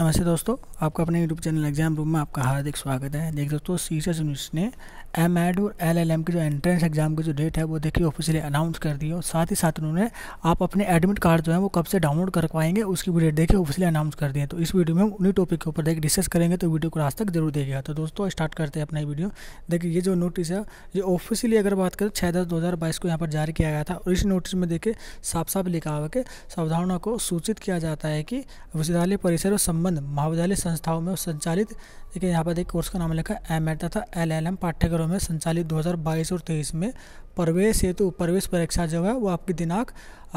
नमस्ते दोस्तों, आपका अपने यूट्यूब चैनल एग्ज़ाम रूम में आपका हार्दिक स्वागत है। देख दोस्तों सी यूनिवर्सिटी ने एम एड और एल एल एम की जो एंट्रेंस एग्ज़ाम की जो डेट है, वो देखिए ऑफिशियली अनाउंस कर दी है और साथ ही साथ उन्होंने आप अपने एडमिट कार्ड जो है, वो कब से डाउनलोड कर पाएँगे उसकी भी डेट देखिए ऑफिशियली अनाउंस कर दी है। तो इस वीडियो में हम उन्हीं टॉपिक के ऊपर देखिए डिस्कस करेंगे तो वीडियो को आज तक ज़रूर देखेगा तो दोस्तों स्टार्ट करते हैं अपना वीडियो देखिए, ये जो नोटिस है, ये ऑफिशियली अगर बात करें छः दस दो हज़ार बाईस को यहाँ पर जारी किया गया था और इस नोटिस में देखिए, साफ़ साफ़ लिखा हुआ कि सावधानों को सूचित किया जाता है कि विश्वविद्यालय परिसर और संबंध महाविद्यालय संस्थाओं में संचालित, देखिए यहाँ पर एक कोर्स का नाम लिखा है, एम एड तथा एल एल एम पाठ्यक्रम में संचालित 2022 और 23 में प्रवेश हेतु प्रवेश परीक्षा जो है वो आपकी दिनांक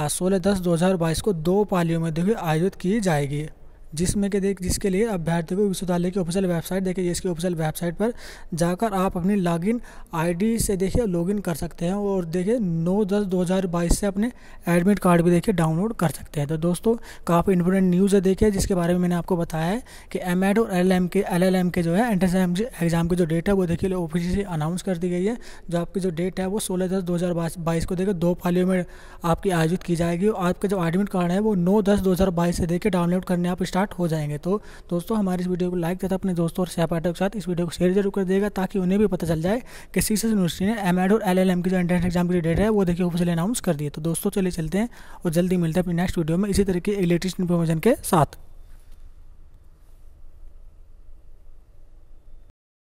सोलह दस 2022 को दो पालियों में देखिए आयोजित की जाएगी। जिसमें के देख, जिसके लिए अभ्यर्थी को विश्वविद्यालय की ऑफिशियल वेबसाइट देखिए इसकी ऑफिशियल वेबसाइट पर जाकर आप अपनी लॉगिन आईडी से देखिए लॉगिन कर सकते हैं और देखिए 9 दस 2022 से अपने एडमिट कार्ड भी देखिए डाउनलोड कर सकते हैं। तो दोस्तों, काफ़ी इंपॉर्टेंट न्यूज़ है देखिए, जिसके बारे में मैंने आपको बताया है कि एम और एल एम के एल एल एम के जो है एंट्रेंस एग्ज़ाम की जो डेट है, वो देखिए ऑफिशियली अनाउंस कर दी गई है। जो आपकी जो डेट है, वो सोलह दस दो को देखिए, दो पालियों में आपकी आयोजित की जाएगी और आपका जो एडमिट कार्ड है, वो नौ दस दो से देखिए डाउनलोड करने आप स्टार्ट हो जाएँगे। तो दोस्तों, हमारे इस वीडियो को लाइक तथा अपने दोस्तों और सहपाठियों के साथ। इस वीडियो को शेयर ज़रूर कर देगा ताकि उन्हें भी पता चल जाए कि सी यूनिवर्सिटी ने एम और एल एल एम की जो एंट्रेंस एग्ज़ाम की डेट है, वो देखिए ऑफिसियल अनाउंस कर दिए। तो दोस्तों चले चलते हैं और जल्दी मिलते हैं अपनी नेक्स्ट वीडियो में इसी तरीके लेटेस्ट इन्फॉर्मेशन के साथ।